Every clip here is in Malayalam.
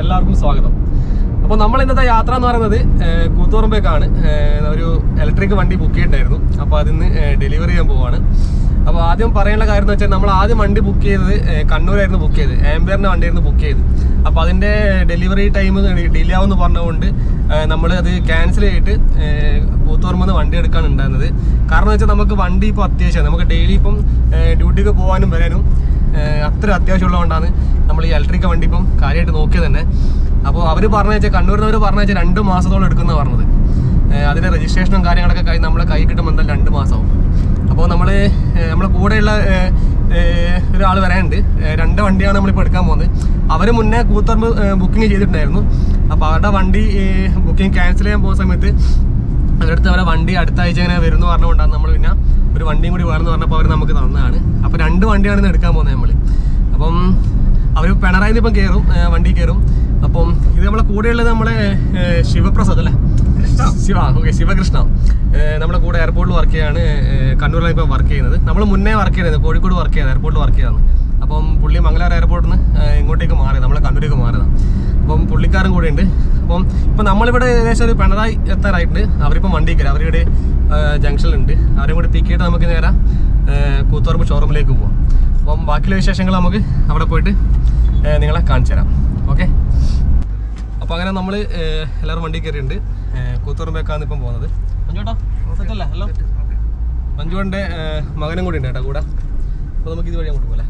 എല്ലാവർക്കും സ്വാഗതം. അപ്പോൾ നമ്മൾ ഇന്നത്തെ യാത്ര എന്ന് പറയുന്നത് കൂത്തുറമ്പേക്കാണ് ഒരു ഇലക്ട്രിക് വണ്ടി ബുക്ക് ചെയ്തിട്ടുണ്ടായിരുന്നു. അപ്പോൾ അതിന്ന് ഡെലിവറി ചെയ്യാൻ പോവാണ്. അപ്പോൾ ആദ്യം പറയാനുള്ള കാര്യം എന്ന് വെച്ചാൽ നമ്മൾ ആദ്യം വണ്ടി ബുക്ക് ചെയ്തത് കണ്ണൂരായിരുന്നു ബുക്ക് ചെയ്ത് ആംബിയറിന്റെ വണ്ടിയായിരുന്നു ബുക്ക് ചെയ്ത് അപ്പോൾ അതിന്റെ ഡെലിവറി ടൈം ഡിലേ ആവുമെന്ന് പറഞ്ഞുകൊണ്ട് നമ്മൾ അത് ക്യാൻസൽ ചെയ്തിട്ട് ഏഹ്, വണ്ടി എടുക്കാൻ ഉണ്ടായിരുന്നത്. കാരണം വെച്ചാൽ നമുക്ക് വണ്ടി ഇപ്പോൾ അത്യാവശ്യമാണ്. നമുക്ക് ഡെയിലി ഇപ്പം ഡ്യൂട്ടിക്ക് പോകാനും വരാനും അത്ര അത്യാവശ്യമുള്ളതുകൊണ്ടാണ് നമ്മൾ ഈ ഇലക്ട്രിക് വണ്ടി ഇപ്പം കാര്യമായിട്ട് നോക്കിയത് തന്നെ. അപ്പോൾ അവർ പറഞ്ഞു വെച്ചാൽ കണ്ണൂരിൽ പറഞ്ഞു വെച്ചാൽ രണ്ട് മാസത്തോളം എടുക്കുന്ന പറഞ്ഞത്. അതിന്റെ രജിസ്ട്രേഷനും കാര്യങ്ങളൊക്കെ കൈ നമ്മളെ കൈ കിട്ടുമ്പോൾ എന്തായാലും രണ്ട് മാസമാവും. അപ്പോൾ നമ്മൾ നമ്മളെ കൂടെയുള്ള ഒരാൾ വരാനുണ്ട്. രണ്ട് വണ്ടിയാണ് നമ്മളിപ്പോൾ എടുക്കാൻ പോകുന്നത്. അവർ മുന്നേ കൂത്തറമ്പ് ബുക്കിംഗ് ചെയ്തിട്ടുണ്ടായിരുന്നു. അപ്പോൾ അവരുടെ വണ്ടി ബുക്കിംഗ് ക്യാൻസൽ ചെയ്യാൻ പോകുന്ന സമയത്ത് അവരടുത്ത് അവരെ വണ്ടി അടുത്ത ആഴ്ച ഇങ്ങനെ വരുന്നു പറഞ്ഞുകൊണ്ടാണ് നമ്മൾ പിന്നെ ഒരു വണ്ടിയും കൂടി വേണമെന്ന് പറഞ്ഞപ്പോൾ അവർ നമുക്ക് തന്നതാണ്. അപ്പോൾ രണ്ട് വണ്ടിയാണ് ഇന്ന് എടുക്കാൻ പോകുന്നത് നമ്മൾ അപ്പം അവർ പിണറായി ഇപ്പം കയറും വണ്ടി കയറും അപ്പം ഇത് നമ്മളെ കൂടെയുള്ളത് നമ്മളെ ശിവപ്രസാദ് അല്ലേ? ശിവ ഓക്കെ ശിവകൃഷ്ണ. നമ്മുടെ കൂടെ എയർപോർട്ടിൽ വർക്ക് ചെയ്യാണ്. കണ്ണൂരിലാണ് ഇപ്പോൾ വർക്ക് ചെയ്യുന്നത്. നമ്മൾ മുന്നേ വർക്ക് ചെയ്തത് കോഴിക്കോട് വർക്ക് ചെയ്തത് എയർപോർട്ടിൽ വർക്ക് ചെയ്തതാണ്. അപ്പം പുള്ളി മംഗലാർ എയർപോർട്ടിൽ നിന്ന് ഇങ്ങോട്ടേക്ക് മാറി. നമ്മൾ കണ്ണൂരേക്ക് മാറിയതാണ്. അപ്പം പുള്ളിക്കാരൻ കൂടെ ഉണ്ട്. അപ്പം ഇപ്പം നമ്മളിവിടെ ഏകദേശം ഒരു പിണറായി എത്താറായിട്ടുണ്ട്. അവരിപ്പം വണ്ടി കയറി. അവരിവിടെ ജംഗ്ഷനിലുണ്ട്. അവരും കൂടി പിക്ക് ചെയ്തിട്ട് നമുക്ക് നേരെ കൂത്തുപറമ്പ് ഷോറൂമിലേക്ക് പോവാം. അപ്പം ബാക്കിയുള്ള വിശേഷങ്ങൾ നമുക്ക് അവിടെ പോയിട്ട് നിങ്ങളെ കാണിച്ചു തരാം ഓക്കെ അപ്പോൾ അങ്ങനെ നമ്മൾ എല്ലാവരും വണ്ടി കയറിയിട്ടുണ്ട്. കൂത്തുറമ്പേക്കാന്ന് ഇപ്പം പോകുന്നത്. സെറ്റല്ലേ? ഹലോ? മഞ്ജുവിന്റെ മകനും കൂടി ഉണ്ട് കേട്ടോ കൂടെ. അപ്പോൾ നമുക്ക് ഇത് വഴി അങ്ങോട്ട് പോലെ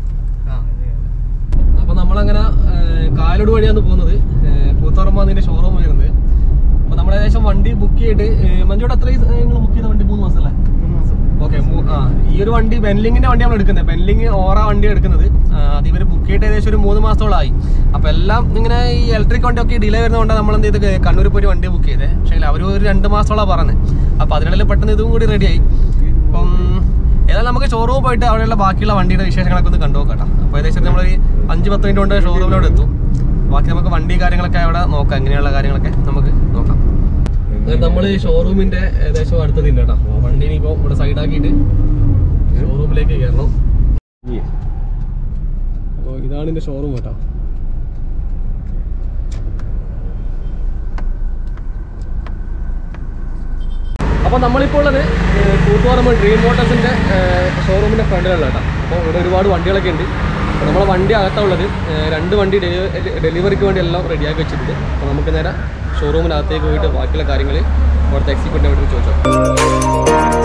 അപ്പൊ നമ്മളങ്ങനെ കാലോട് വഴിയാന്ന് വഴിയാണ് പോകുന്നത്. കൂത്തുറമ്പ അതിന്റെ ഷോറൂം വരുന്നത്. അപ്പൊ നമ്മൾ ഏകദേശം വണ്ടി ബുക്ക് ചെയ്തിട്ട് മഞ്ജുവിടെ അത്രയും നിങ്ങൾ ബുക്ക് ചെയ്ത വണ്ടി മൂന്ന് മാസം അല്ലേ ഓക്കെ ഈ ഒരു വണ്ടി ബെൻലിങ്ങിന്റെ വണ്ടി നമ്മൾ എടുക്കുന്നത്. ബെൻലിങ് ഓറ വണ്ടി എടുക്കുന്നത്. അത് ഇവർ ബുക്ക് ചെയ്തിട്ട് ഏകദേശം ഒരു മൂന്ന് മാസത്തോളമായി അപ്പൊ എല്ലാം ഇങ്ങനെ ഈ ഇലക്ട്രിക് വണ്ടി ഒക്കെ ഡിലേ വരുന്നതുകൊണ്ട് നമ്മൾ എന്ത് ചെയ്ത് കണ്ണൂർ പോയി വണ്ടി ബുക്ക് ചെയ്തേ. പക്ഷേ അവർ ഒരു രണ്ട് മാസത്തോളം പറഞ്ഞത്. അപ്പൊ അതിനിടയിൽ പെട്ടെന്ന് ഇതും കൂടി റെഡിയായി അപ്പം ഏതായാലും നമുക്ക് ഷോറൂമിൽ പോയിട്ട് അവിടെയുള്ള ബാക്കിയുള്ള വണ്ടിയുടെ വിശേഷങ്ങളൊക്കെ ഒന്ന് കണ്ടു അപ്പൊ അപ്പോൾ ഏകദേശം ഒരു അഞ്ച് പത്ത് മിനിറ്റ് കൊണ്ട് ഷോറൂമിലോട് എത്തും. ബാക്കി നമുക്ക് വണ്ടി കാര്യങ്ങളൊക്കെ അവിടെ നോക്കാം. ഇങ്ങനെയുള്ള കാര്യങ്ങളൊക്കെ നമുക്ക് നോക്കാം. നമ്മൾ ഷോറൂമിന്റെ ഏകദേശം അടുത്തതില്ല കേട്ടോ. വണ്ടി ഇനിയിപ്പോ ഇവിടെ സൈഡാക്കിയിട്ട് ഷോറൂമിലേക്ക് കയറണം. അപ്പോൾ ഇതാണ് ഇതിന്റെ ഷോറൂം കേട്ടോ. അപ്പോൾ നമ്മളിപ്പോൾ ഉള്ളത് കൂത്തുപറമ്പ് ഡ്രീം മോട്ടോഴ്സിന്റെ ഷോറൂമിന്റെ ഫ്രണ്ടിലുള്ള കേട്ടോ. അപ്പോൾ ഇവിടെ ഒരുപാട് വണ്ടികളൊക്കെ ഉണ്ട്. നമ്മളെ വണ്ടി അകത്തുള്ളത് ഉള്ളത് രണ്ട് വണ്ടി ഡെലിവറിക്ക് വേണ്ടി എല്ലാം റെഡിയാക്കി വെച്ചിട്ടുണ്ട്. അപ്പോൾ നമുക്ക് നേരെ ഷോറൂമിനകത്തേക്ക് പോയിട്ട് ബാക്കിയുള്ള കാര്യങ്ങൾ അവിടുത്തെ എക്സിക്യൂട്ടീവ് ചോദിച്ചോ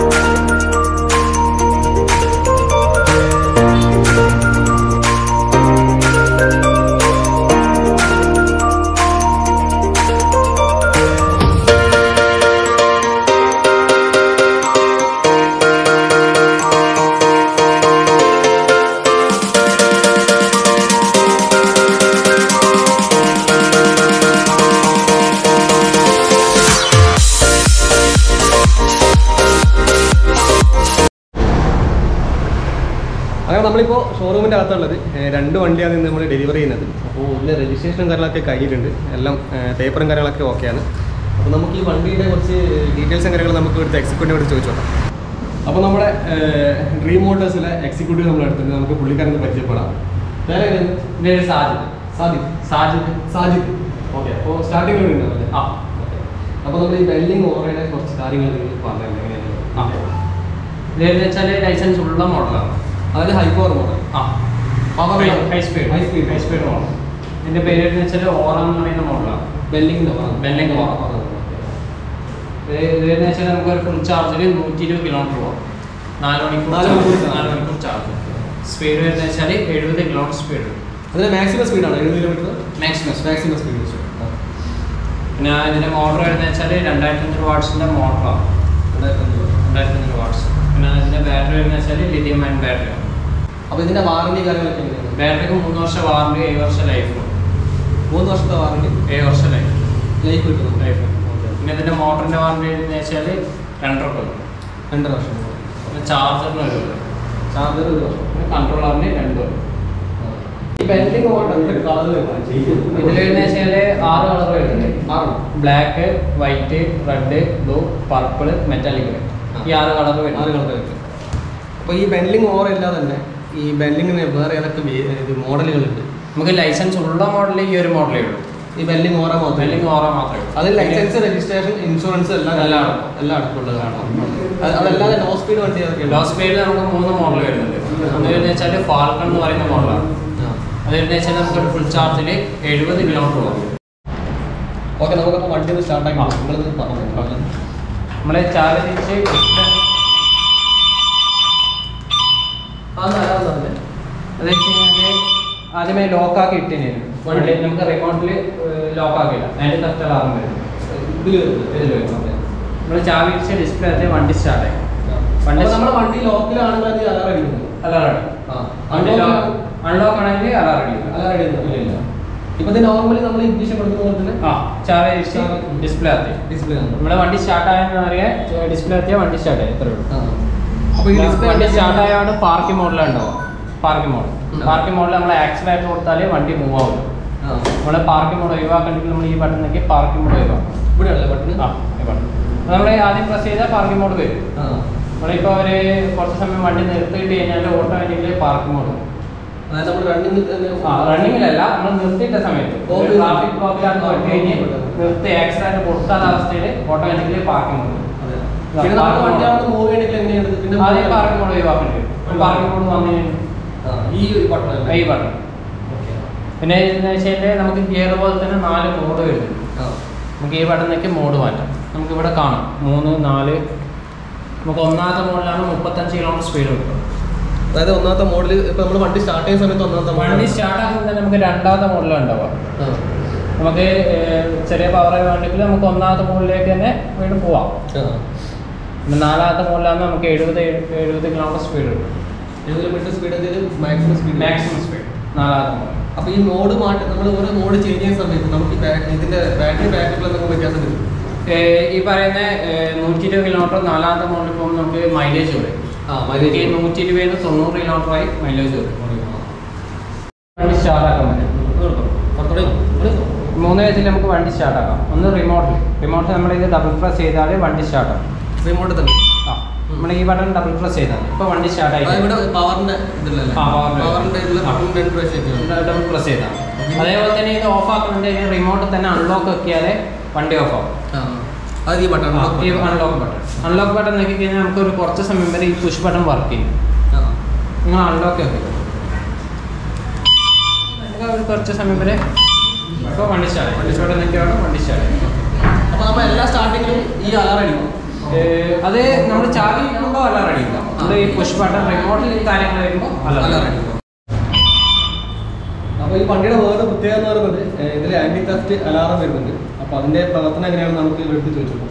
നമ്മളിപ്പോൾ ഷോറൂമിന്റെ അകത്തുള്ളത് രണ്ട് വണ്ടിയാണ് ഇന്ന് നമ്മൾ ഡെലിവറി ചെയ്യുന്നത്. അപ്പോൾ ഇതിന്റെ രജിസ്ട്രേഷനും കാര്യങ്ങളൊക്കെ കഴിഞ്ഞിട്ടുണ്ട്. എല്ലാം പേപ്പറും കാര്യങ്ങളൊക്കെ ഓക്കെയാണ് അപ്പോൾ നമുക്ക് ഈ വണ്ടിയുടെ കുറച്ച് ഡീറ്റെയിൽസും കാര്യങ്ങളും നമുക്ക് ഇവിടുത്തെ എക്സിക്യൂട്ടീവോട് എടുത്ത് നോക്കാം. അപ്പോൾ നമ്മുടെ ഡ്രീം മോട്ടേഴ്സിലെ എക്സിക്യൂട്ടീവ് നമ്മൾ എടുത്തിട്ട് നമുക്ക് പുള്ളിക്കാരൻ പരിചയപ്പെടാം. വേറെ? പേര് സാജിദ്. സാദിഖ് സാജിദ്. സാജിദ്. ഓക്കെ അപ്പോൾ ഉണ്ടാവില്ലേ ആ അപ്പോൾ നമ്മൾ ഈ വെൽഡിങ് ഓറയുടെ കുറച്ച് കാര്യങ്ങൾ നിങ്ങൾ പറഞ്ഞു എങ്ങനെയാണ് ആ. വെച്ചാൽ ലൈസൻസ് ഉള്ള മോഡലാണ് അതായത് ഹൈ പവർ മോഡൽ ആ power high speed high speed high speed model. ഇതിന്റെ പേര് എന്ന് വെച്ചാൽ ഓറ എന്ന് പറയുന്ന മോഡലാണ് ബെല്ലിംഗ് ബെല്ലിംഗ് ഓറ. ഇതെന്ന് വെച്ചാൽ നമുക്ക് ഒരു ഫുൾ ചാർജിൽ നൂറ്റി ഇരുപത് കിലോമീറ്റർ പോകാം നാല് മണിക്കൂർ നാല് മണിക്കൂർ നാല് മണിക്കൂർ. ചാർജ്. സ്പീഡ് വരുന്നത് വെച്ചാൽ എഴുപത് കിലോമീറ്റർ സ്പീഡ് അതിന്റെ മാക്സിമം സ്പീഡാണ് എഴുപത് കിലോമീറ്റർ മാക്സിമം മാക്സിമം സ്പീഡ് വെച്ചു. പിന്നെ ഇതിന്റെ മോട്ടർ വരുന്നത് വെച്ചാൽ രണ്ടായിരത്തി അഞ്ഞൂറ് വാട്ട്സിന്റെ മോട്ടറാണ് രണ്ടായിരത്തി അഞ്ഞൂറ് വാട്ട്സ്. പിന്നെ ഇതിന്റെ ബാറ്ററി വരുന്നത് വെച്ചാൽ ലിഥിയം അയൺ ബാറ്ററിയാണ് അപ്പോൾ ഇതിന്റെ വാറണ്ടി കാര്യങ്ങളൊക്കെ എങ്ങനെയാണ്? ബാറ്ററിക്ക് മൂന്ന് വർഷം വാറണ്ടി ഏഴ് വർഷം ലൈഫ് മൂന്ന് വർഷത്തെ വാറണ്ടി ഏഴ് വർഷം ലൈഫ് ലൈഫ് കിട്ടുന്നു ലൈഫ് പിന്നെ ഇതിന്റെ മോട്ടറിന്റെ വാറണ്ടി എന്ന് വെച്ചാൽ രണ്ടര കൊല്ലം രണ്ടര വർഷം. പിന്നെ ചാർജറിന് ഒരു കൊല്ലം ചാർജർ ഒരു വർഷം. പിന്നെ കൺട്രോളറിന് രണ്ട് കൊല്ലം വരുന്ന വെച്ചാൽ ആറ് കളർ വരുന്നുണ്ട്. Black white red blue purple metallic ഈ ആറ് കളർ ആറ് കളർ അപ്പോൾ ഈ ബെൻഡിങ് ഓവർ ഇല്ലാതെ തന്നെ ഈ ബെല്ലിങ്ങിന് വേറെ ഏതൊക്കെ ഇത് മോഡലുകളുണ്ട്? നമുക്ക് ലൈസൻസ് ഉള്ള മോഡൽ ഈ ഒരു മോഡലേ ഉള്ളൂ. ഈ ബെല്ലിംഗ് ഓറ മാത്രം ബെല്ലിംഗ് ഓറ മാത്രമേ അത് അതിൽ ലൈസൻസ് രജിസ്ട്രേഷൻ ഇൻഷുറൻസ് എല്ലാം എല്ലാം എല്ലാം അടുത്തുള്ളതാണ് അത് അതല്ലാതെ ലോ സ്പീഡ് വണ്ടി ഏതൊക്കെ ലോ സ്പീഡിൽ നമുക്ക് മൂന്ന് മോഡൽ വരുന്നുണ്ട്. അതെന്ന് വെച്ചാൽ ഫാൽക്കൺ എന്ന് പറയുന്ന മോഡലാണ്. അതെന്ന് വെച്ചാൽ നമുക്ക് ഫുൾ ചാർജിൽ എഴുപത് കിലോമീറ്റർ പോകും ഓക്കെ നമുക്കപ്പോൾ വണ്ടി ഒന്ന് സ്റ്റാർട്ട് ആക്കി നിങ്ങളിത് ആദ്യമേ ലോക്കാക്കി ഇട്ടിനായിരുന്നു വണ്ടി നമുക്ക് റിമോട്ടിൽ ലോക്കാക്കില്ല അതിന്റെ കറക്റ്റ് അലാറം വരും. ഇതിൽ നമ്മൾ ചാവി ഇടിച്ച് ഡിസ്പ്ലേ അതേ വണ്ടി സ്റ്റാർട്ട് ആയി. വണ്ടി നമ്മുടെ വണ്ടി ലോക്കിലാണെങ്കിൽ അത് അലാറം അടിക്കുന്നത് അലാറം വണ്ടി അൺലോക്ക് ആണെങ്കിൽ അലാറം അടിക്കില്ല അലാറം ഇപ്പൊ നോർമലി നമ്മൾ ഇംഗ്ലീഷ് കൊടുക്കുന്ന പോലെ തന്നെ ആ ചാവി ഡിസ്പ്ലേ ആത്തി ഡിസ്പ്ലേ നമ്മുടെ വണ്ടി സ്റ്റാർട്ട് ആയെന്ന് അറിയാൻ ഡിസ്പ്ലേ എത്തിയാൽ വണ്ടി സ്റ്റാർട്ട് ആയി. ഇത്രേ വണ്ടി സ്റ്റാർട്ട് ആയതുകൊണ്ട് പാർക്കിംഗ് മോഡിലാണ് ഉണ്ടാവുക പാർക്കിംഗ് മോഡ് ഉം. പാർക്കിംഗ് മോഡിൽ നമ്മൾ ആക്സിലേറ്റർ കൊടുത്താലേ വണ്ടി മൂവ് ആവും. നമ്മൾ നമ്മളെ പാർക്കിംഗ് മോഡ് ഒഴിവാക്കണമെങ്കിൽ നമ്മൾ ഈ ബട്ടൺ നോക്കി പാർക്കിംഗ് മോഡ് ഇവിടെ ഇവിടെയല്ലേ ബട്ടൺ ആ ബട്ടൺ നമ്മൾ ആദ്യം പ്രസ് ചെയ്താൽ പാർക്കിംഗ് മോഡ് വരും. നമ്മളിപ്പോൾ ഒരു കുറച്ച് സമയം വണ്ടി നിർത്തിയിട്ട് കഴിഞ്ഞാൽ ഓട്ടോമാറ്റിക്കലി പാർക്കിംഗ് മോഡ് റണ്ണിങ്ങിലല്ല നമ്മൾ നിർത്തിയിട്ട സമയത്ത്. ട്രാഫിക് പ്രോബ്ലം നിർത്തി. ആക്സിഡന്റ് കൊടുക്കാത്ത അവസ്ഥയിൽ ഓട്ടോമാറ്റിക്കലി പാർക്കിംഗ് മോഡ്. പിന്നെ നമുക്ക് വണ്ടി അവിടെ മൂവ് ചെയ്യണമെങ്കിൽ എങ്ങനെയാണ് പിന്നെ ആദ്യം പാർക്കിംഗ് മോഡ് ഒഴിവാക്കേണ്ടി വരും. പാർക്കിംഗ് മോഡ് വന്നു കഴിഞ്ഞാൽ? ഈ ഒരു ബട്ടൺ ഈ ബട്ടൺ പിന്നെ എന്ന് വെച്ചാൽ നമുക്ക് ഗിയർ പോലെ തന്നെ നാല് മോഡ് വരുന്നുണ്ട് നമുക്ക് ഈ ബട്ടണിലേക്ക് മോഡ് മാറ്റാം. നമുക്ക് ഇവിടെ കാണാം. മൂന്ന് നാല്. നമുക്ക് ഒന്നാമത്തെ മോഡിലാണ് മുപ്പത്തഞ്ച് കിലോമീറ്റർ സ്പീഡ് കിട്ടും അതായത് ഒന്നാമത്തെ മോഡൽ ഇപ്പൊ നമ്മൾ വണ്ടി സ്റ്റാർട്ട് ചെയ്യുന്ന സമയത്ത് ഒന്നാമത്തെ വണ്ടി സ്റ്റാർട്ട് ആക്കുമ്പോൾ തന്നെ നമുക്ക് രണ്ടാമത്തെ മോഡലാണ് ഉണ്ടാവുക. നമുക്ക് ചെറിയ പവർ വേണമെങ്കിൽ നമുക്ക് ഒന്നാമത്തെ മോഡിലേക്ക് തന്നെ വീണ്ടും പോവാം. പിന്നെ നാലാമത്തെ ഫോണിലാകുമ്പോൾ നമുക്ക് എഴുപത് എഴുപത് കിലോമീറ്റർ സ്പീഡ് കിട്ടും എഴുപത് കിലോമീറ്റർ സ്പീഡ് എന്തെങ്കിലും മാക്സിമം സ്പീഡ് മാക്സിമം സ്പീഡ് നാലാമത്തെ ഫോൺ അപ്പോൾ ഈ മോഡ് മാറ്റി നമ്മൾ ഓരോ മോഡ് ചേഞ്ച് ചെയ്യുന്ന സമയത്ത് നമുക്ക് ഇതിന്റെ ഇതിന്റെ ബാറ്ററി ബാക്കപ്പിൽ നമുക്ക് വ്യത്യാസം വരും. ഈ പറയുന്ന നൂറ്റി ഇരുപത് കിലോമീറ്റർ നാലാമത്തെ മോഡിൽ പോകുമ്പോൾ നമുക്ക് മൈലേജ് വരും. ആ മൈലേജ് നൂറ്റി ഇരുപതിന് തൊണ്ണൂറ് കിലോമീറ്റർ ആയി മൈലേജ് വരും. വണ്ടി സ്റ്റാർട്ട് ആക്കാൻ പറ്റും. മൂന്ന് വിധത്തിൽ നമുക്ക് വണ്ടി സ്റ്റാർട്ടാക്കാം ഒന്ന് റിമോട്ടിൽ റിമോട്ടിൽ നമ്മൾ ഇത് ഡബിൾ പ്രസ് ചെയ്താൽ വണ്ടി സ്റ്റാർട്ടാകും റിമോട്ട് തന്നെ. ആ. നമ്മൾ ഈ ബട്ടൺ ഡബിൾ പ്രസ് ചെയ്താൽ ഇപ്പോൾ വണ്ടി സ്റ്റാർട്ട് ആയി ഇവിടെ പവറിന്റെ ഇതിലല്ലേ? ആ, പവറിന്റെ ഡബിൾ പ്രസ് ചെയ്താൽ അതേപോലെ തന്നെ ഇത് ഓഫ് ആക്കുന്നുണ്ടെങ്കിൽ റിമോട്ട് തന്നെ അൺലോക്ക് ആക്കിയാലേ വണ്ടി ഓഫ് ആവും. അത് ഈ ബട്ടൺ ഈ അൺലോക്ക് ബട്ടൺ അൺലോക്ക് ബട്ടൺ നോക്കി കഴിഞ്ഞാൽ നമുക്ക് ഒരു കുറച്ച് സമയം വരെ ഈ പുഷ് ബട്ടൺ വർക്ക് ചെയ്യും. നിങ്ങൾ അൺലോക്ക് ആക്കി നമുക്ക് ഒരു കുറച്ച് സമയം വരെ ഇപ്പോൾ വണ്ടി സ്റ്റാർട്ട് വണ്ടി സ്റ്റാർട്ട് നിൽക്കുകയാണ് വണ്ടി സ്റ്റാർട്ട് അപ്പോൾ നമ്മൾ എല്ലാ സ്റ്റാർട്ടിങ്ങിലും ഈ അലാറം അടിക്കും. അത് നമ്മൾ ചാവി ഇടുമ്പോൾ അല്ല റെഡി നമ്മൾ ഈ പുഷ് ബട്ടൺ റിമോട്ടിൽ ഈ കാര്യങ്ങൾ വരുമ്പോൾ അല്ല റെഡി അപ്പോൾ അപ്പൊ ഈ വണ്ടിയുടെ വേറെ പ്രത്യേകത എന്ന് പറയുന്നത് ഇതിൽ ആന്റി തെഫ്റ്റ് അലാറം വരുന്നുണ്ട്. അപ്പൊ അതിന്റെ പ്രവർത്തനം എങ്ങനെയാണ് നമുക്ക് എടുത്ത് ചോദിച്ചത്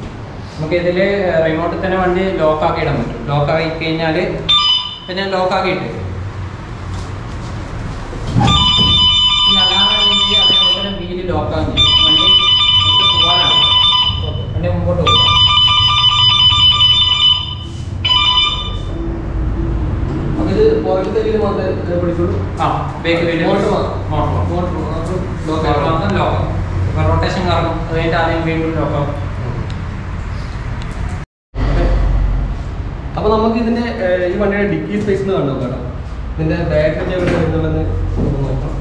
നമുക്ക് ഇതിൽ റിമോട്ടിൽ തന്നെ വണ്ടി ലോക്ക് ആക്കി ഇടാൻ പറ്റും. ലോക്ക് ആക്കി കഴിഞ്ഞാൽ പിന്നെ ലോക്ക് ആക്കിയിട്ട് ഈ അലാറം അതേപോലെ തന്നെ വീൽ ലോക്ക് ആകുകയും ചെയ്യും. ഇത് മാത്രമേ ആ back motor. Motor motor lock rotation കാരണം അത് കഴിഞ്ഞിട്ട് ആദ്യം വീണ്ടും അപ്പൊ നമുക്ക് ഇതിന്റെ ഈ വണ്ടിയുടെ ഡിക്കി സ്പേസ് എന്ന് കണ്ടു ഇതിന്റെ ബാറ്ററി എവിടെ നോക്കാം.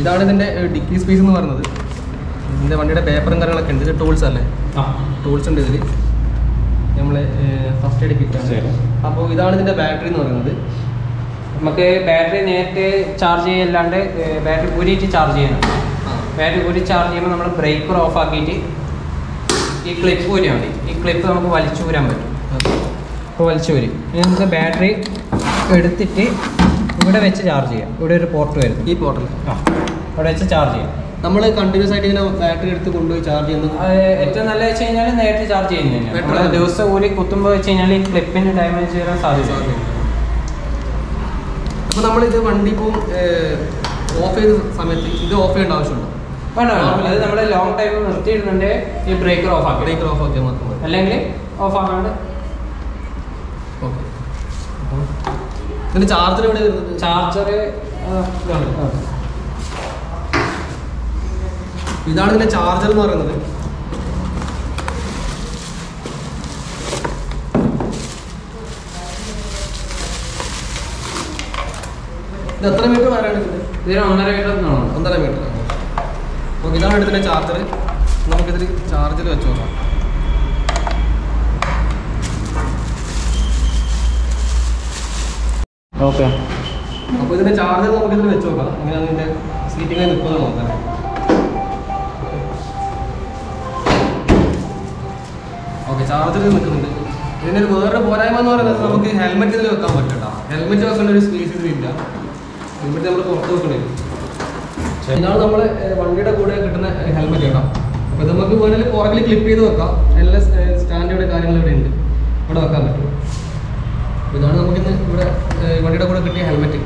ഇതാണ് ഇതിന്റെ ഡിക്കി സ്പേസ് എന്ന് പറയുന്നത്. ഇതിന്റെ വണ്ടിയുടെ പേപ്പറും കാര്യങ്ങളൊക്കെ ഉണ്ട്. ഇത് ടൂൾസ് അല്ലേ? ടൂൾസ് ഉണ്ട് ഇതിൽ നമ്മൾ ഫസ്റ്റ് എയ്ഡ് കിറ്റ് ശരി. അപ്പോൾ ഇതാണ് ഇതിന്റെ ബാറ്ററി എന്ന് പറയുന്നത്. നമുക്ക് ബാറ്ററി നേരത്തെ ചാർജ് ചെയ്യല്ലാണ്ട് ബാറ്ററി ഊരിയിട്ട് ചാർജ് ചെയ്യണം. ബാറ്ററി ഊരി ചാർജ് ചെയ്യുമ്പോൾ നമ്മൾ ബ്രേക്കർ ഓഫ് ആക്കിയിട്ട് ഈ ക്ലിപ്പ് ഊരിയാൽ മതി. ഈ ക്ലിപ്പ് നമുക്ക് വലിച്ചു ഊരാൻ പറ്റും. അപ്പോൾ വലിച്ചു ഊരി. ഇനി നമുക്ക് ബാറ്ററി എടുത്തിട്ട് ഇവിടെ വെച്ച് ചാർജ് ചെയ്യാം. ഇവിടെ ഒരു പോർട്ട് വരുന്നു. ഈ പോർട്ടിൽ ആ. ഇവിടെ വെച്ച് ചാർജ് ചെയ്യാം. നമ്മൾ കണ്ടിന്യൂസ് ആയിട്ട് ഇങ്ങനെ ബാറ്ററി എടുത്ത് കൊണ്ടുപോയി ചാർജ് ചെയ്യുന്നത് ഏറ്റവും നല്ല വെച്ച് കഴിഞ്ഞാൽ നേരിട്ട് ചാർജ് ചെയ്യുന്നത്. ദിവസം കൂടി കുത്തുമ്പോൾ വെച്ച് കഴിഞ്ഞാൽ ഈ ക്ലിപ്പിന് ഡാമേജ് ചെയ്യാൻ സാധ്യത. അപ്പോൾ നമ്മളിത് വണ്ടി ഇപ്പം ഓഫ് ചെയ്ത സമയത്ത് ഇത് ഓഫ് ചെയ്യേണ്ട ആവശ്യമുണ്ടോ? വേണ്ട വേണ്ട. അത് നമ്മൾ ലോങ് ടൈം നിർത്തിയിടുന്നുണ്ട്. ഈ ബ്രേക്കർ ഓഫ് ആക്കി. ബ്രേക്കർ ഓഫ് ആക്കിയാൽ മാത്രം മതി. അല്ലെങ്കിൽ ഓഫ് ആക്കാണ്ട്. ഓക്കെ. ഇതിന്റെ ചാർജർ എവിടെ വരുന്നത്? ചാർജർ ഇതാണ് ഇതിന്റെ ചാർജർ എന്ന് പറയുന്നത്. ഇത് എത്ര മീറ്റർ വരാണ് ഇത് ഇതിന് ഒന്നര മീറ്റർ ഒന്നര മീറ്റർ ഓക്കെ ഇതാണ് എടുത്തിന്റെ ചാർജർ നമുക്കിതിൽ ചാർജിൽ വെച്ച് നോക്കാം. ഓക്കെ. അപ്പോൾ ഇതിന്റെ ചാർജർ നമുക്കിതിൽ വെച്ച് നോക്കാം. അങ്ങനെ അതിന്റെ സീറ്റിംഗ് നിൽക്കുന്നത് നോക്കാം. ചാർജർ നിൽക്കുന്നുണ്ട്. ഇതിന്റെ ഒരു വേറൊരു പോരായ്മ എന്ന് പറയുന്നത് നമുക്ക് ഹെൽമെറ്റ് ഇതിൽ വെക്കാൻ പറ്റില്ല ഹെൽമെറ്റ് വെക്കേണ്ട ഒരു സ്പേസ് ഇതിലില്ല ഹെൽമെറ്റ് നമ്മൾ പുറത്ത് വെക്കണേ. ഇതാണ് നമ്മൾ വണ്ടിയുടെ കൂടെ കിട്ടുന്ന ഹെൽമെറ്റ് കേട്ടോ. അപ്പോൾ ഇത് നമുക്ക് വേണമെങ്കിൽ പുറകിൽ ക്ലിപ്പ് ചെയ്ത് വെക്കാം. എല്ലാ സ്റ്റാൻഡേർഡ് കാര്യങ്ങൾ ഇവിടെ ഉണ്ട്. ഇവിടെ വെക്കാൻ പറ്റും. ഇതാണ് നമുക്കിന്ന് ഇവിടെ വണ്ടിയുടെ കൂടെ കിട്ടിയ ഹെൽമെറ്റ്.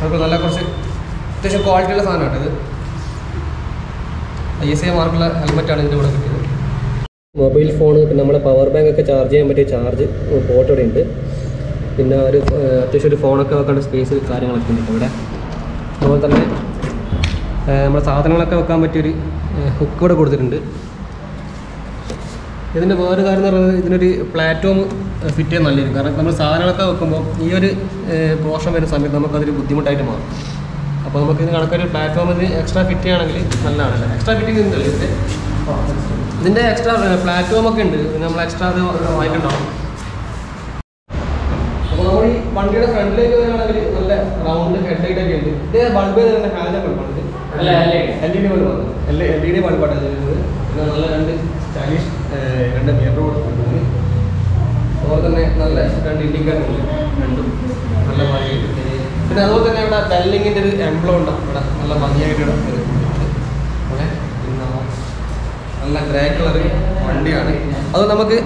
നമുക്ക് നല്ല കുറച്ച് അത്യാവശ്യം ക്വാളിറ്റിയുള്ള സാധനമാണ് ഇത്. ഐ എസ് ഐ മാർക്കുള്ള ഹെൽമെറ്റാണ് ഇതിന്റെ കൂടെ കിട്ടിയത് മൊബൈൽ ഫോൺ പിന്നെ നമ്മുടെ പവർ ബാങ്ക് ഒക്കെ ചാർജ് ചെയ്യാൻ പറ്റിയ ചാർജ് പോർട്ട് ഉണ്ട് പിന്നെ ഒരു അത്യാവശ്യം ഒരു ഫോണൊക്കെ വെക്കേണ്ട സ്പേസ് കാര്യങ്ങളൊക്കെ ഉണ്ട് ഇവിടെ. അതുപോലെ തന്നെ നമ്മുടെ സാധനങ്ങളൊക്കെ വെക്കാൻ പറ്റിയൊരു ഹുക്ക് ഇവിടെ കൊടുത്തിട്ടുണ്ട്. ഇതിന്റെ വേറൊരു കാര്യം എന്ന് പറയുന്നത് ഇതിനൊരു പ്ലാറ്റ്ഫോം ഫിറ്റ് ചെയ്യാൻ നല്ലൊരു കാരണം നമ്മൾ സാധനങ്ങളൊക്കെ വെക്കുമ്പോൾ ഈ ഒരു പോർഷൻ വരുന്ന സമയത്ത് നമുക്കതൊരു ബുദ്ധിമുട്ടായിട്ട് മാറും. അപ്പോൾ നമുക്ക് ഇത് കണക്കൊരു പ്ലാറ്റ്ഫോമിൽ എക്സ്ട്രാ ഫിറ്റ് ചെയ്യുകയാണെങ്കിൽ നല്ലതാണ് എക്സ്ട്രാ ഫിറ്റിംഗ് ഇതിന്റെ ഇതിന്റെ എക്സ്ട്രാ പ്ലാറ്റ്ഫോം ഒക്കെ ഉണ്ട്. നമ്മൾ എക്സ്ട്രാ അത് വാങ്ങിയിട്ടുണ്ടാവും. അപ്പോൾ നമ്മൾ ഈ വണ്ടിയുടെ ഫ്രണ്ടിലേക്ക് വരികയാണെങ്കിൽ നല്ല റൗണ്ട് ഹെഡ് ലൈറ്റ് ഒക്കെ ഉണ്ട്. ഇതേ ബൾബ് തന്നെ ഹാജർ ബൾബാണ്. എൽ ഇ ഡി ബൾബാണ് എൽ ഇ ഡി ബൾബാണ് ചെയ്യുന്നത് പിന്നെ നല്ല രണ്ട് സ്റ്റൈലിഷ് രണ്ട് മീറ്റർ കൊടുത്തിട്ടുണ്ട് അതുപോലെ തന്നെ നല്ല രണ്ട് ഇൻഡിക്കേറ്റർ ഉണ്ട്. രണ്ടും നല്ല ഭംഗിയായിട്ട് പിന്നെ അതുപോലെ തന്നെ ഇവിടെ ബെല്ലിങ്ങിന്റെ ഒരു എംബ്ലം ഉണ്ടാവും ഇവിടെ നല്ല ഭംഗിയായിട്ട് ഇവിടെ. ഓക്കെ. പിന്നെ നല്ല ഗ്രേ കളർ വണ്ടിയാണ്. അത് നമുക്ക്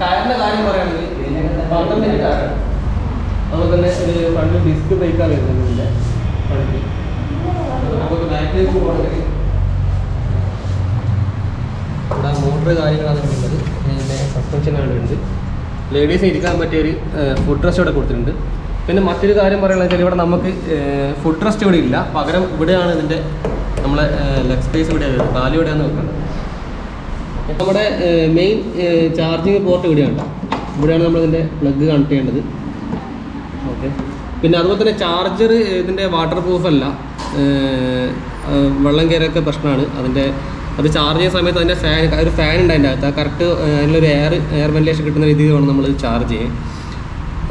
ടയറിന്റെ കാര്യം പറയുകയാണെങ്കിൽ പന്ത്രണ്ട് ഇഞ്ച് ടയറാണ് അതുപോലെ തന്നെ ഒരു ഫ്രണ്ട് ഡിസ്ക് ബ്രേക്കാണ് വരുന്നത് ഇതിന്റെ ഫ്രണ്ടിൽ നമുക്ക് ബാക്കിലേക്ക് പോകണമെങ്കിൽ ഇവിടെ മോട്ടർ കാര്യങ്ങളാണ് ഉള്ളത്. പിന്നെ സസ്പെൻഷൻ ഉണ്ട്. ലേഡീസിന് ഇരിക്കാൻ പറ്റിയ ഒരു ഫുഡ് റെസ്റ്റ് ഇവിടെ കൊടുത്തിട്ടുണ്ട്. പിന്നെ മറ്റൊരു കാര്യം പറയുന്നത് വെച്ചാൽ ഇവിടെ നമുക്ക് ഫുഡ് റെസ്റ്റ് ഇവിടെ ഇല്ല. പകരം ഇവിടെയാണ് ഇതിന്റെ നമ്മളെ ലെഗ് സ്പേസ് ഇവിടെ കാലി ഇവിടെയാണ് വെക്കുന്നത്. നമ്മുടെ മെയിൻ ചാർജിങ് പോർട്ട് ഇവിടെയാണ്. ഇവിടെയാണ് നമ്മളിതിന്റെ പ്ലഗ് കണക്ട് ചെയ്യേണ്ടത്. ഓക്കെ പിന്നെ അതുപോലെ തന്നെ ചാർജർ ഇതിന്റെ വാട്ടർ പ്രൂഫ് അല്ല. വെള്ളം കയറിയൊക്കെ പ്രശ്നമാണ്. അതിന്റെ അത് ചാർജ് ചെയ്യുന്ന സമയത്ത് അതിന്റെ ഫാൻ ഒരു ഫാൻ ഉണ്ട് അകത്ത്. ആ കറക്റ്റ് അതിലൊരു എയർ എയർ വെന്റിലേഷൻ കിട്ടുന്ന രീതിയിൽ വേണം നമ്മൾ ചാർജ് ചെയ്യാൻ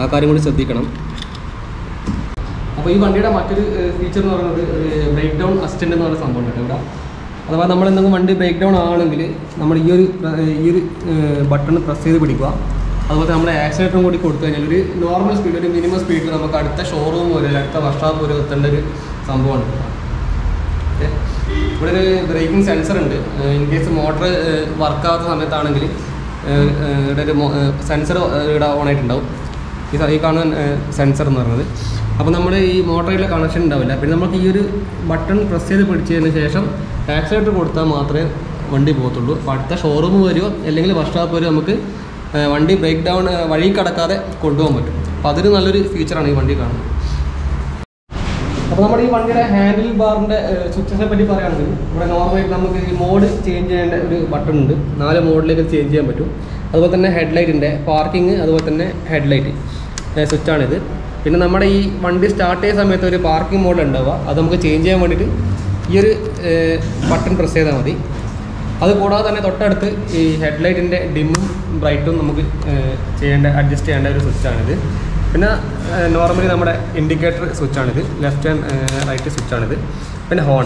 ആ കാര്യം കൂടി ശ്രദ്ധിക്കണം. അപ്പോൾ ഈ വണ്ടിയുടെ മറ്റൊരു ഫീച്ചർ എന്ന് പറയുന്നത് ബ്രേക്ക് ഡൗൺ അസിസ്റ്റന്റ് എന്ന് പറയുന്ന സംഭവം ഉണ്ട് ഇവിടെ അഥവാ നമ്മൾ എന്തെങ്കിലും വണ്ടി ബ്രേക്ക് ഡൗൺ ആണെങ്കിൽ നമ്മൾ ഈ ഒരു ഈ ഒരു ബട്ടൺ പ്രസ് ചെയ്ത് പിടിക്കുക. അതുപോലെ നമ്മൾ ആക്സിലേറ്ററും കൂടി കൊടുത്തു കഴിഞ്ഞാൽ ഒരു നോർമൽ സ്പീഡ് ഒരു മിനിമം സ്പീഡിൽ നമുക്ക് അടുത്ത ഷോറൂം വരെ അടുത്ത വർഷാപ്പ് വരെ എത്തേണ്ട ഒരു സംഭവമാണ് ഇവിടെ ഒരു ബ്രേക്കിംഗ് സെൻസർ ഉണ്ട്. ഇൻ കേസ് മോട്ടർ വർക്കാവാത്ത സമയത്താണെങ്കിൽ ഇവിടെ ഒരു സെൻസർ ഇവിടെ ഓൺ ആയിട്ടുണ്ടാവും. ഈ കാണുന്ന സെൻസർ എന്ന് പറയുന്നത്. അപ്പോൾ നമ്മൾ ഈ മോട്ടറിലെ കണക്ഷൻ ഉണ്ടാവില്ല. പിന്നെ നമുക്ക് ഈ ഒരു ബട്ടൺ പ്രസ് ചെയ്ത് പിടിച്ചതിന് ശേഷം ആക്സിലേറ്റർ കൊടുത്താൽ മാത്രമേ വണ്ടി പോകത്തുള്ളൂ. അപ്പോൾ അടുത്ത ഷോറൂം വരുമോ അല്ലെങ്കിൽ ബസ് സ്റ്റോപ്പ് വരുമോ നമുക്ക് വണ്ടി ബ്രേക്ക് ഡൗൺ വഴി കടക്കാതെ കൊണ്ടുപോകാൻ പറ്റും. അപ്പോൾ അതൊരു നല്ലൊരു ഫീച്ചറാണ് ഈ വണ്ടി കാണുന്നത്. അപ്പോൾ നമ്മുടെ ഈ വണ്ടിയുടെ ഹാൻഡിൽ ബാറിന്റെ സ്വിച്ചസിനെ പറ്റി പറയുകയാണെങ്കിൽ ഇവിടെ നോർമലായിട്ട് നമുക്ക് ഈ മോഡ് ചേഞ്ച് ചെയ്യേണ്ട ഒരു ബട്ടൺ ഉണ്ട്. നാല് മോഡിലേക്ക് ചേഞ്ച് ചെയ്യാൻ പറ്റും. അതുപോലെ തന്നെ ഹെഡ്ലൈറ്റിന്റെ പാർക്കിംഗ് അതുപോലെ തന്നെ ഹെഡ്ലൈറ്റ് സ്വിച്ചാണിത് പിന്നെ നമ്മുടെ ഈ വണ്ടി സ്റ്റാർട്ട് ചെയ്യുന്ന സമയത്ത് ഒരു പാർക്കിംഗ് മോഡ് ഉണ്ടാവുക. അത് നമുക്ക് ചേഞ്ച് ചെയ്യാൻ വേണ്ടിയിട്ട് ഈ ഒരു ബട്ടൺ പ്രസ് ചെയ്താൽ മതി. അത് കൂടാതെ തന്നെ തൊട്ടടുത്ത് ഈ ഹെഡ്ലൈറ്റിന്റെ ഡിമ്മും ബ്രൈറ്റും നമുക്ക് ചെയ്യേണ്ട അഡ്ജസ്റ്റ് ചെയ്യേണ്ട ഒരു സ്വിച്ചാണിത് പിന്നെ നോർമലി നമ്മുടെ ഇൻഡിക്കേറ്റർ സ്വിച്ചാണിത് ലെഫ്റ്റ് ആൻഡ് റൈറ്റ് സ്വിച്ചാണിത് പിന്നെ ഹോൺ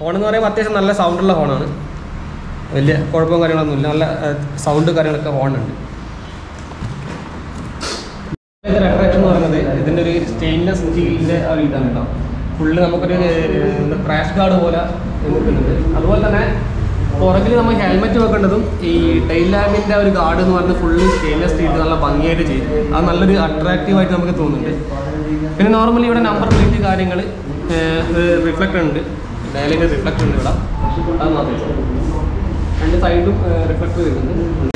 ഹോൺ എന്ന് പറയുമ്പോൾ അത്യാവശ്യം നല്ല സൗണ്ടുള്ള ഹോണാണ് വലിയ കുഴപ്പവും കാര്യങ്ങളൊന്നുമില്ല. നല്ല സൗണ്ട് കാര്യങ്ങളൊക്കെ ഹോണുണ്ട് ഇതിന്റെ അട്രാക്ഷൻ എന്ന് പറയുന്നത് ഇതിന്റെ ഒരു സ്റ്റെയിൻലെസ് സ്റ്റീലിന്റെ ഒരു ഇതാണ് കേട്ടോ. ഫുള്ള് നമുക്കൊരു ക്രാഷ് ഗാർഡ് പോലെ നിൽക്കുന്നുണ്ട്. അതുപോലെ തന്നെ പുറകിൽ നമ്മൾ ഹെൽമെറ്റ് വെക്കേണ്ടതും ഈ ടൈൽ ലാമ്പിന്റെ ഒരു ഗാർഡ് എന്ന് പറയുന്നത് ഫുള്ള് സ്റ്റെയിൻലെസ് സ്റ്റീൽ നല്ല ഭംഗിയായിട്ട് ചെയ്യും. അത് നല്ലൊരു അട്രാക്റ്റീവായിട്ട് നമുക്ക് തോന്നുന്നുണ്ട്. പിന്നെ നോർമലി ഇവിടെ നമ്പർ പ്ലേറ്റ് കാര്യങ്ങൾ റിഫ്ലക്റ്റ് ഉണ്ട്. ഡയലിന്റെ റിഫ്ലക്റ്റ് ഉണ്ട് ഇവിടെ. അത് മാത്രമേ രണ്ട് സൈഡും റിഫ്ലക്റ്റ് വരുന്നുണ്ട്.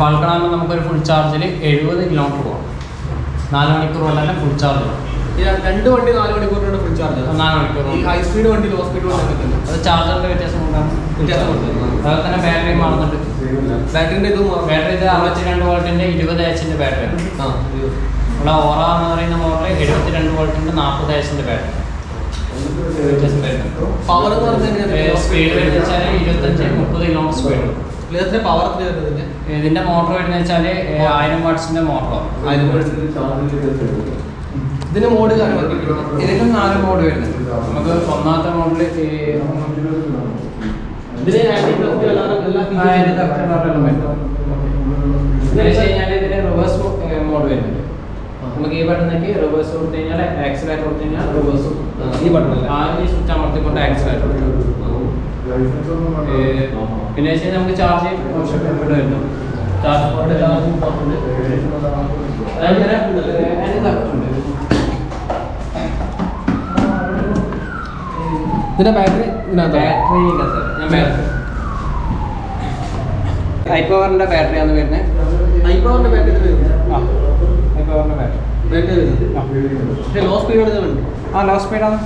Falcon ആകുമ്പോൾ നമുക്കൊരു ഫുൾ ചാർജിൽ എഴുപത് കിലോമീറ്റർ പോകാം നാല് മണിക്കൂർ കൊണ്ടല്ല ഫുൾ ചാർജ് രണ്ട് വണ്ടി നാല് മണിക്കൂറിനുള്ള ഫുൾ ചാർജ് നാല് മണിക്കൂർ ഈ ഹൈ സ്പീഡ് വണ്ടി ലോ സ്പീഡ് തന്നെ. അത് ചാർജറിന്റെ വ്യത്യാസം കൊണ്ടാണ് വ്യത്യാസമുണ്ട്. അതുപോലെ തന്നെ ബാറ്ററി മാറുന്നുണ്ട്. ബാറ്ററിന്റെ ഇത് ബാറ്ററി ഇത് അറുപത്തി രണ്ട് വോൾട്ടിന്റെ ഇരുപത് ഏച്ചിന്റെ ഇത്. നമ്മുടെ ഓറ എന്ന് പറയുന്ന മോഡൽ എഴുപത്തിരണ്ട് വോൾട്ടിന്റെ നാൽപ്പത് ഏച്ചിന്റെ ബാറ്ററി വ്യത്യാസം പവർ എന്ന് പറഞ്ഞാൽ സ്പീഡ് വരുന്നത് വെച്ചാൽ ഇരുപത്തഞ്ച് മുപ്പത് കിലോമീറ്റർ സ്പീഡ് ഇതിന്റെ പവർ എത്ര വരുന്നതിന്റെ ഇതിന്റെ മോട്ടോർ വരുന്നത് വെച്ചാൽ ആയിരം വാട്ട്സിന്റെ മോട്ടോർ ഇതിന്റെ മോഡ് ഇതിനും? നാല് മോഡ് വരുന്നുണ്ട് നമുക്ക് ഒന്നാമത്തെ മോഡൽ ഇതിന് റിവേഴ്സ് മോഡ് വരുന്നുണ്ട്. നമുക്ക് ഈ ബട്ടണിലേക്ക് റിവേഴ്സ് കൊടുത്തു കഴിഞ്ഞാൽ ആക്സിലേറ്റർ കൊടുത്തു കഴിഞ്ഞാൽ റിവേഴ്സ് ഈ ബട്ടൺ? ആ ഈ സ്വിച്ച് അമർത്തിക്കൊണ്ട് ആക്സിലേറ്റർ പിന്നെ നമുക്ക് ചാർജ് വരുന്നു. ചാർജ് ഉണ്ട് ഉണ്ട് ഇതിന്റെ ബാറ്ററി ബാറ്ററി ഇല്ല സാർ ഞാൻ ബാറ്ററി ഹൈ പവറിന്റെ ബാറ്ററിയാണ് വരുന്നത് ഹൈ പവറിന്റെ ബാറ്ററി ആ. ഹൈ പവറിന്റെ ബാറ്ററി ബാറ്ററി ലോ സ്പീഡ് ആ. ലോ സ്പീഡാണ്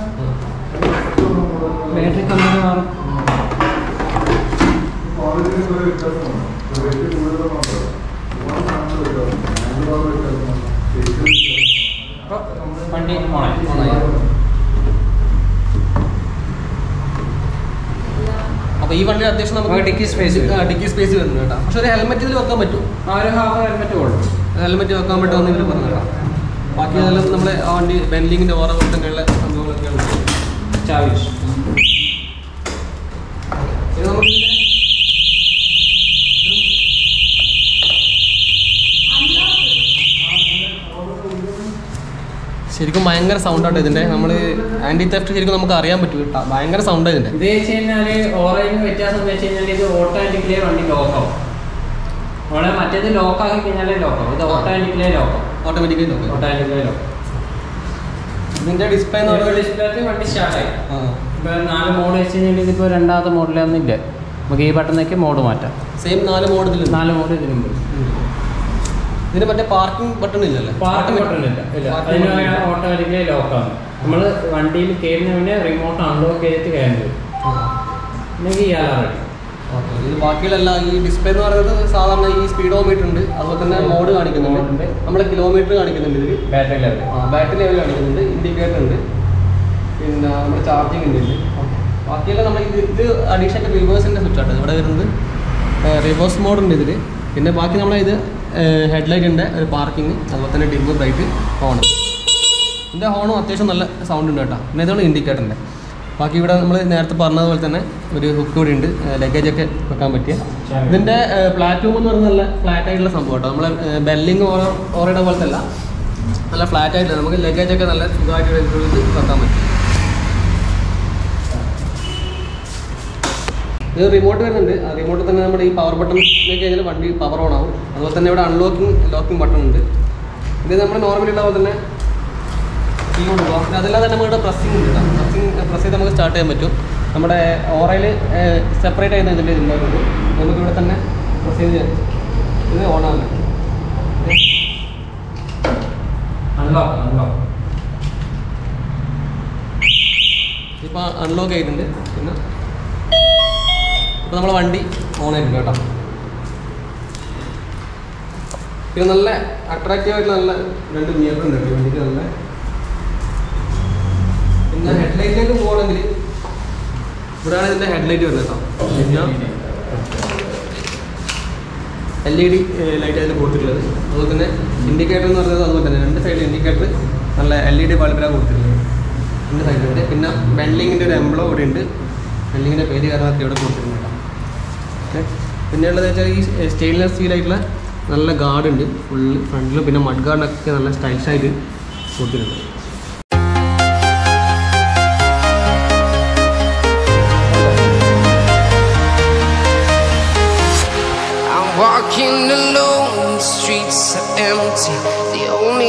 ബാറ്ററി കമ്പനി മാറും. അപ്പോൾ വണ്ടി ഓണായി ഓണായി. അപ്പൊ ഈ വണ്ടി അത്യാവശ്യം നമുക്ക് ഡിക്കി സ്പേസ്. ഡിക്കി സ്പേസ് വരുന്നുണ്ട് കേട്ടോ. പക്ഷെ ഒരു ഹെൽമെറ്റ് ഇതിൽ വെക്കാൻ പറ്റും ആ ഒരു ഹാഫ് ഹെൽമെറ്റ് കൊള്ളും ഹെൽമെറ്റ് വെക്കാൻ പറ്റുമെന്ന് ഇവർ പറഞ്ഞു കേട്ടോ. ബാക്കി അതെല്ലാം നമ്മളെ ആ വണ്ടി ബെൻഡിങ്ങിന്റെ ഓരോ തന്നെയുള്ള സംഭവങ്ങളൊക്കെ ചാവിഷ് ഇത് നമുക്ക് ശരിക്കും ഭയങ്കര സൗണ്ടാണ് ഇതിന്റെ. നമ്മൾ ആന്റി തെഫ്റ്റ് ശരിക്കും നമുക്ക് അറിയാൻ പറ്റും. കേട്ടോ ഭയങ്കര സൗണ്ട് ഇതിന്റെ. ഇത് വെച്ച് കഴിഞ്ഞാൽ ഓറഞ്ച് വ്യത്യാസം വെച്ച് കഴിഞ്ഞാൽ ഇത് ഓട്ടോമാറ്റിക്കലി വണ്ടി ലോക്കാവും നമ്മളെ മറ്റേത് ലോക്കാക്കി കഴിഞ്ഞാലേ ലോക്കാവും ഇത് ഓട്ടോമാറ്റിക്കലി ലോക്കാവും ഓട്ടോമാറ്റിക്കലി ലോക്ക് ഓട്ടോമാറ്റിക്കലി ലോക്കാവും ഇതിന്റെ ഡിസ്പ്ലേ എന്ന് പറയുന്നത് ഡിസ്പ്ലേ വണ്ടി സ്റ്റാർട്ടായി ആ. ഇപ്പൊ നാല് മോഡ് വെച്ച് കഴിഞ്ഞാൽ ഇതിപ്പോ രണ്ടാമത്തെ മോഡലൊന്നും ഇല്ല നമുക്ക് ഈ ബട്ടണിലേക്ക് മോഡ് മാറ്റാം. സെയിം നാല് മോഡലിൽ നാല് മോഡ് ഇതിനുണ്ട് ഇതിന് മറ്റേ പാർക്കിംഗ് ബട്ടൺ ഇല്ലല്ലേ. പാർക്കിംഗ് ബട്ടൺ ഇല്ല. ഇല്ല. അതിന് ഓട്ടോമാറ്റിക്കലി ലോക്കാണ് നമ്മൾ വണ്ടിയിൽ കയറുന്ന മുന്നേ റിമോട്ട് അൺലോക്ക് ചെയ്തിട്ട് കയറുന്നത് അല്ലെങ്കിൽ ഈ അലാറം അടിക്കും ഇത് ബാക്കിയുള്ള ഈ ഡിസ്പ്ലേ എന്ന് പറയുന്നത് സാധാരണ ഈ സ്പീഡോ മീറ്റർ ഉണ്ട്. അതുപോലെ തന്നെ മോഡ് കാണിക്കുന്നുണ്ട്. നമ്മളെ കിലോമീറ്റർ കാണിക്കുന്നുണ്ട് ഇതിൽ ബാറ്ററി ലെവൽ ബാറ്ററി ലെവൽ കാണിക്കുന്നുണ്ട്. ഇൻഡിക്കേറ്റർ ഉണ്ട്. പിന്നെ നമ്മുടെ ചാർജിങ് ഉണ്ട് ഇതിൽ ബാക്കിയെല്ലാം നമ്മൾ ഇത് ഇത് അഡീഷണൽ റിവേഴ്സിന്റെ സ്വിച്ച് ആട്ടോ ഇവിടെ വരുന്നത്. റിവേഴ്സ് മോഡ് ഉണ്ട് ഇതിൽ പിന്നെ ബാക്കി നമ്മളെ ഇത് ഹെഡ്ലൈറ്റ് ഉണ്ട് ഒരു പാർക്കിംഗ് അതുപോലെ തന്നെ ഡിമ്മർ ബ്രൈറ്റ് ഹോൺ ഇതിന്റെ ഹോണും അത്യാവശ്യം നല്ല സൗണ്ട് ഉണ്ട് കേട്ടോ. പിന്നെ ഇതാണ് ഇൻഡിക്കേറ്ററിന്റെ ബാക്കി ഇവിടെ നമ്മൾ നേരത്തെ പറഞ്ഞതുപോലെ തന്നെ ഒരു ഹുക്ക് കൂടി ഉണ്ട് ലഗേജ് ഒക്കെ വെക്കാൻ പറ്റിയ. ഇതിന്റെ പ്ലാറ്റ്ഫോം എന്ന് പറയുന്നത് നല്ല ഫ്ലാറ്റ് ആയിട്ടുള്ള സംഭവം കേട്ടോ. നമ്മളെ ബെല്ലിങ് ഓറയുടെ പോലത്തെ അല്ല. നല്ല ഫ്ലാറ്റ് ആയിട്ടുള്ള നമുക്ക് ലഗേജ് ഒക്കെ നല്ല സുഖമായിട്ട് വെക്കാൻ പറ്റും. ഇത് റിമോട്ട് വരുന്നുണ്ട്. ആ റിമോട്ട് തന്നെ നമ്മുടെ ഈ പവർ ബട്ടൺ കഴിഞ്ഞാൽ വണ്ടി പവർ ഓൺ ആവും. അതുപോലെ തന്നെ ഇവിടെ അൺലോക്കിംഗ് ലോക്കിംഗ് ബട്ടൺ ഉണ്ട്. ഇത് നമ്മൾ നോർമലി ഉള്ള പോലെ തന്നെ കീ കൊണ്ട് പോകാം പിന്നെ അതല്ലാതെ തന്നെ നമ്മുടെ പ്രസ്സിംഗ് ഉണ്ട് പ്രസ്സിംഗ് പ്രസ് ചെയ്ത് നമുക്ക് സ്റ്റാർട്ട് ചെയ്യാൻ പറ്റും. നമ്മുടെ ഓറയിൽ സെപ്പറേറ്റ് ആയിരുന്ന ഇതിന്റെ ഉണ്ടായിരുന്നു നമുക്ക് ഇവിടെ തന്നെ പ്രസ് ചെയ്ത് ഇത് ഓൺ ആകും അൺലോക്ക് അൺലോക്ക് ഇപ്പോൾ അൺലോക്ക് ആയിട്ടുണ്ട്. പിന്നെ ഇപ്പോൾ നമ്മളെ വണ്ടി ഓൺ ആയിട്ടുണ്ട് കേട്ടോ. ഇത് നല്ല അട്രാക്റ്റീവ് ആയിട്ടുള്ള നല്ല രണ്ട് മീറ്റർ ഉണ്ട് കേട്ടോ വണ്ടിക്ക് നല്ല. പിന്നെ ഹെഡ്ലൈറ്റിലേക്ക് പോകണമെങ്കിൽ ഇവിടെയാണ് ഇതിന്റെ ഹെഡ്ലൈറ്റ് വരുന്നത് കേട്ടോ. പിന്നെ എൽ ഇ ഡി ലൈറ്റ് അതിന് കൊടുത്തിട്ടുള്ളത്. അതുപോലെ തന്നെ ഇൻഡിക്കേറ്റർ എന്ന് പറയുന്നത് അതുപോലെ തന്നെ. രണ്ട് സൈഡിൽ ഇൻഡിക്കേറ്റർ നല്ല എൽ ഇ ഡി ബൾബിലാണ് കൊടുത്തിട്ടുള്ളത് രണ്ട് സൈഡിലുണ്ട് പിന്നെ ബെൻലിങ്ങിന്റെ ഒരു എംബ്ലോ ഇവിടെ ഉണ്ട് ബെൻലിങ്ങിന്റെ പേര് കാരണമൊക്കെ ഇവിടെ കൊടുത്തിട്ടുണ്ട് കേട്ടോ ഓക്കെ. പിന്നെ ഉള്ളത് വെച്ചാൽ ഈ സ്റ്റെയിൻലെസ് സ്റ്റീലായിട്ടുള്ള നല്ല ഗാർഡ് ഉണ്ട്. ഫുള്ള് ഫ്രണ്ടിലും പിന്നെ മഡ് ഗാർഡൊക്കെ നല്ല സ്റ്റൈൽസ് ആയിട്ട് കൊടുത്തിട്ടുണ്ട്. Walking alone, the streets are empty.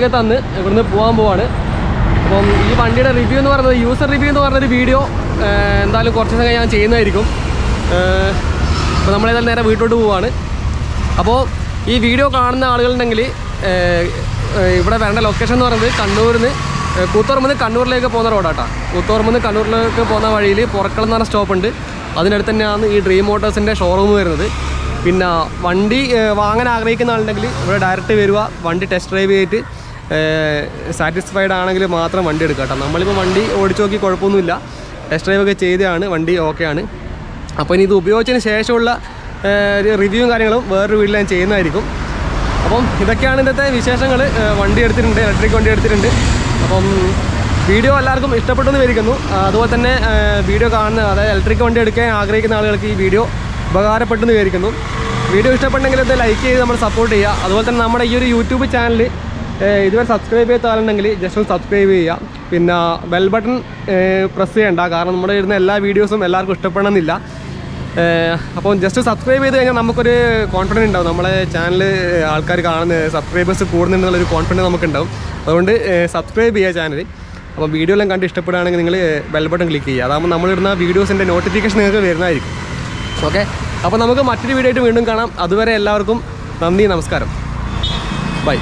ചാവിയൊക്കെ തന്ന് ഇവിടുന്ന് പോകാൻ പോവാണ്. അപ്പം ഈ വണ്ടിയുടെ റിവ്യൂ എന്ന് പറയുന്നത് യൂസർ റിവ്യൂ എന്ന് പറഞ്ഞൊരു വീഡിയോ എന്തായാലും കുറച്ച് ദിവസം ഞാൻ ചെയ്യുന്നതായിരിക്കും. അപ്പോൾ നമ്മളേതായാലും നേരെ വീട്ടിലോട്ട് പോവാണ്. അപ്പോൾ ഈ വീഡിയോ കാണുന്ന ആളുകളുണ്ടെങ്കിൽ ഇവിടെ വരേണ്ട ലൊക്കേഷൻ എന്ന് പറയുന്നത് കണ്ണൂരിൽ നിന്ന് കണ്ണൂരിലേക്ക് പോകുന്ന റോഡാട്ടാ. കൂത്തുറമ്പ് കണ്ണൂരിലേക്ക് പോകുന്ന വഴിയിൽ പുറക്കളം എന്ന് പറഞ്ഞ സ്റ്റോപ്പ് ഉണ്ട്. അതിനടുത്ത് തന്നെയാണ് ഈ ഡ്രീം മോട്ടോഴ്സിന്റെ ഷോറൂം വരുന്നത്. പിന്നെ വണ്ടി വാങ്ങാൻ ആഗ്രഹിക്കുന്ന ആളുണ്ടെങ്കിൽ ഇവിടെ ഡയറക്റ്റ് വരിക വണ്ടി ടെസ്റ്റ് ഡ്രൈവ് ചെയ്തിട്ട് സാറ്റിസ്ഫൈഡ് ആണെങ്കിൽ മാത്രം വണ്ടി എടുക്കുക കേട്ടോ. നമ്മളിപ്പോൾ വണ്ടി ഓടിച്ചു നോക്കി കുഴപ്പമൊന്നുമില്ല. ടെസ്റ്റ് ഡ്രൈവ് ഒക്കെ ചെയ്തതാണ് വണ്ടി ഓക്കെയാണ് അപ്പോൾ ഇനി ഇത് ഉപയോഗിച്ചതിന് ശേഷമുള്ള ഒരു റിവ്യൂവും കാര്യങ്ങളും വേറൊരു വീട്ടിൽ ഞാൻ ചെയ്യുന്നതായിരിക്കും. അപ്പം ഇതൊക്കെയാണ് ഇന്നത്തെ വിശേഷങ്ങൾ വണ്ടി എടുത്തിട്ടുണ്ട് ഇലക്ട്രിക് വണ്ടി എടുത്തിട്ടുണ്ട്. അപ്പം വീഡിയോ എല്ലാവർക്കും ഇഷ്ടപ്പെട്ടെന്ന് വിചാരിക്കുന്നു. അതുപോലെ തന്നെ വീഡിയോ കാണുന്ന അതായത് ഇലക്ട്രിക് വണ്ടി എടുക്കാൻ ആഗ്രഹിക്കുന്ന ആളുകൾക്ക് ഈ വീഡിയോ ഉപകാരപ്പെട്ടെന്ന് വിചാരിക്കുന്നു. വീഡിയോ ഇഷ്ടപ്പെട്ടെങ്കിൽ ഇത് ലൈക്ക് ചെയ്ത് നമ്മൾ സപ്പോർട്ട് ചെയ്യുക. അതുപോലെ തന്നെ നമ്മുടെ ഈ ഒരു യൂട്യൂബ് ചാനൽ ഇതുവരെ സബ്സ്ക്രൈബ് ചെയ്ത ആളുണ്ടെങ്കിൽ ജസ്റ്റ് ഒന്ന് സബ്സ്ക്രൈബ് ചെയ്യുക. പിന്നെ ബെൽ ബട്ടൺ പ്രസ് ചെയ്യണ്ട. കാരണം നമ്മുടെ ഇരുന്ന എല്ലാ വീഡിയോസും എല്ലാവർക്കും ഇഷ്ടപ്പെടണമെന്നില്ല. അപ്പോൾ ജസ്റ്റ് സബ്സ്ക്രൈബ് ചെയ്ത് കഴിഞ്ഞാൽ നമുക്കൊരു കോൺഫിഡൻസ് ഉണ്ടാവും. നമ്മളെ ചാനൽ ആൾക്കാർ കാണുന്ന സബ്സ്ക്രൈബേഴ്സ് കൂടുന്നുണ്ടെന്നുള്ളൊരു കോൺഫിഡൻസ് നമുക്കുണ്ടാവും. അതുകൊണ്ട് സബ്സ്ക്രൈബ് ചെയ്യുക ചാനൽ അപ്പോൾ വീഡിയോ എല്ലാം കണ്ട് ഇഷ്ടപ്പെടുകയാണെങ്കിൽ നിങ്ങൾ ബെൽ ബട്ടൺ ക്ലിക്ക് ചെയ്യുക. അതാകുമ്പോൾ നമ്മളിടുന്ന വീഡിയോസിന്റെ നോട്ടിഫിക്കേഷൻ നിങ്ങൾക്ക് വരുന്നതായിരിക്കും. ഓക്കെ അപ്പോൾ നമുക്ക് മറ്റൊരു വീഡിയോ ആയിട്ട് വീണ്ടും കാണാം. അതുവരെ എല്ലാവർക്കും നന്ദി നമസ്കാരം. ബൈ